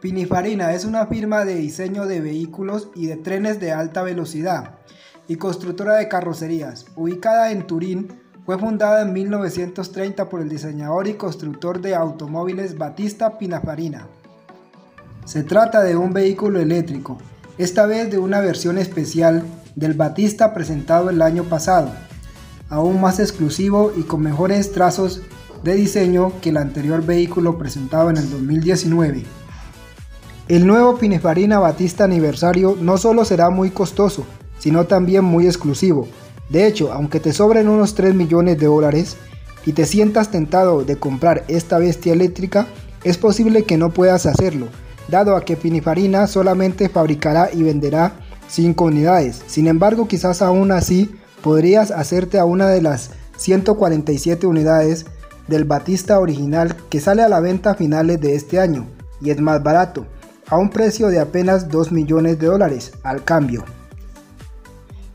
Pininfarina es una firma de diseño de vehículos y de trenes de alta velocidad y constructora de carrocerías. Ubicada en Turín, fue fundada en 1930 por el diseñador y constructor de automóviles Batista Pininfarina. Se trata de un vehículo eléctrico, esta vez de una versión especial del Batista presentado el año pasado, aún más exclusivo y con mejores trazos de diseño que el anterior vehículo presentado en el 2019. El nuevo Pininfarina Batista Aniversario no solo será muy costoso, sino también muy exclusivo. De hecho, aunque te sobren unos 3 millones de dólares y te sientas tentado de comprar esta bestia eléctrica, es posible que no puedas hacerlo, dado a que Pininfarina solamente fabricará y venderá 5 unidades. Sin embargo, quizás aún así podrías hacerte a una de las 147 unidades del Batista original que sale a la venta a finales de este año y es más barato a un precio de apenas 2 millones de dólares al cambio.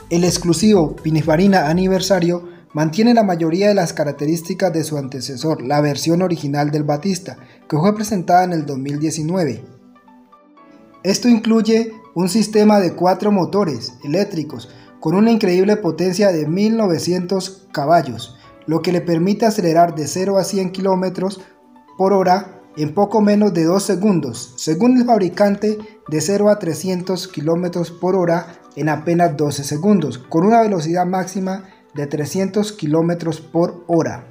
El exclusivo Pininfarina Aniversario mantiene la mayoría de las características de su antecesor, la versión original del Batista, que fue presentada en el 2019. Esto incluye un sistema de cuatro motores eléctricos con una increíble potencia de 1900 caballos, lo que le permite acelerar de 0 a 100 km por hora en poco menos de 2 segundos, según el fabricante de 0 a 300 km por hora en apenas 12 segundos, con una velocidad máxima de 300 km por hora.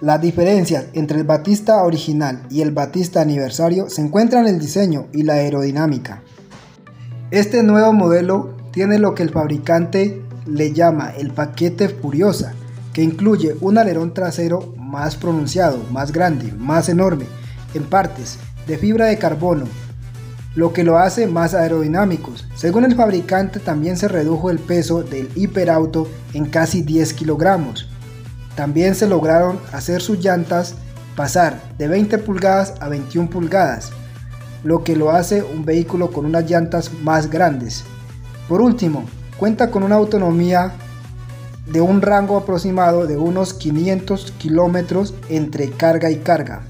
Las diferencias entre el Batista original y el Batista aniversario se encuentran en el diseño y la aerodinámica. Este nuevo modelo tiene lo que el fabricante le llama el paquete Furiosa, que incluye un alerón trasero más pronunciado, más grande, más enorme, en partes de fibra de carbono, lo que lo hace más aerodinámicos. Según el fabricante también se redujo el peso del hiperauto en casi 10 kilogramos. También se lograron hacer sus llantas pasar de 20 pulgadas a 21 pulgadas, lo que lo hace un vehículo con unas llantas más grandes. Por último, cuenta con una autonomía de un rango aproximado de unos 500 kilómetros entre carga y carga.